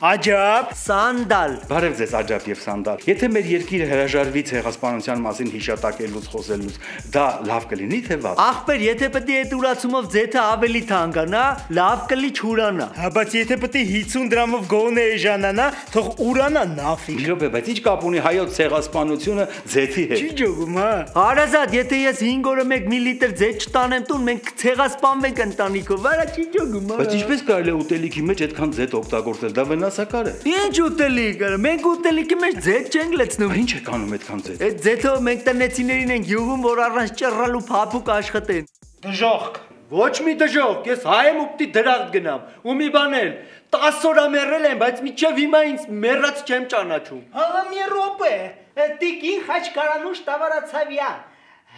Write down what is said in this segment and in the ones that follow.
Աջապ, Սանդալ։ Բարև ձեզ Աջապ եւ Սանդալ։ Եթե մեր երկիրը հրաժարվի ցեղասպանության մասին հիշատակելուց խոսելուց, դա լավ կլինի թե վատ։ Ախպեր, եթե պետք է այդ ուրացումով ձեթը ավելի թանկանա, լավ կլի չուրանա։ հա բայց եթե պետք է 50 դրամով գոնե էժանանա, թող ուրանա նաֆի։ Մի րոպե, բայց ի՞նչ կապ ունի հայոց ցեղասպանությունը ձեթի հետ։ Չի ջոգում, հա։ Հարազատ, եթե ես 5 օրը 1 միլիտր ձեթ չտանեմ տուն, մենք ցեղասպանվենք ընտանիքով։ Վարա չի ջոգում, հա։ Բայց ինչպես կարելի է ուտելիքի մեջ այդքան ձեթ օգտագործել, դա վնասակար է։ Ինչ ուտելիք, մենք ուտելիքի մեջ ձեթ չենք լցնում։ Ինչ է կանում այդքան ձեթ։ Այդ ձեթով մենք տնեցիներին ենք յուղում, որ առանց ճռռալու փափուկ աշխատեն։ Դժոխք։ Ոչ մի դժոխք, ես հայ եմ ու պիտի դրախտ գնամ։ Ու մի բան էլ, 10 օր ամերել եմ, բայց միջև հիմա ինձ մեռած չեմ ճանաչում։ Հալա մի րոպե, տիկին խաչկարանուշ տավարացավյան։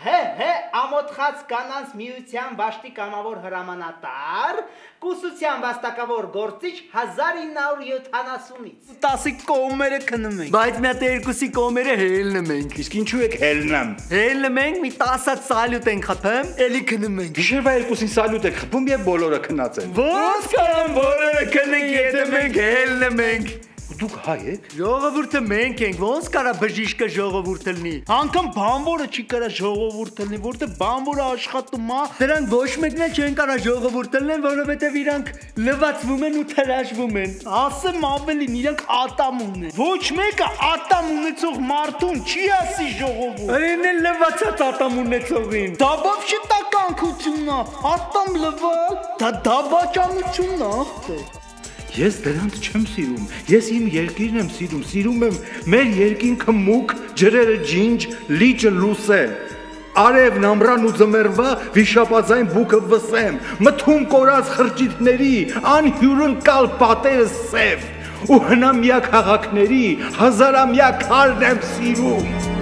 Հե, հե, ամոթխած կանանց միության վաշտի կամավոր հրամանատար, կուսության վաստակավոր գործիչ 1970-ից։ 10 կողմերը քնում ենք։ Բայց մի հատ երկուսի կողմերը հելնում ենք։ Իսկ ինչու եք հելնամ։ Հելնում ենք, մի 10 սալյուտ ենք խփեմ, էլի քնում ենք։ Գիշերվա երկուսին սալյուտ եք խփում եւ բոլորը քնած են։ Ոնց կարամ բոլորը քնենք, եթե մենք հելնում ենք։ Դուք հայ եք։ Ժողովուրդը մենք ենք, ոնց կարա բժիշկը ժողովուրդ լինի։ Անկամ բանվորը չի կարա ժողովուրդ լինի, որտեղ բանվորը աշխատում է։ Դրանք ոչ մեկն էլ չեն կարա ժողովուրդ լինեն, որովհետև իրանք լվացվում են ու թրաշվում են։ Ասեմ ավելին, իրանք ատամ ունեն։ Ոչ մեկը ատամ ունեցող մարդուն չի ասի ժողովուրդ։ Այն էլ լվացած ատամ ունեցողին։ Դա բավշի տականքությունն է, ատամ լվալ, դա դաբաճանությունն է, ախպեր։ Ես դրանց չեմ սիրում։ Ես իմ երկիրն եմ սիրում, սիրում եմ մեր երկինքը մուկ, ջրերը ջինջ, լիճը լուսել։ Արևն ամրան ու ձմեռվա վիշապազային բուկը վսեմ, մթում կորած խրճիթների, անհյուրընկալ պատերը սև, ու հնամյա քաղաքների հազարամյա քարն եմ սիրում։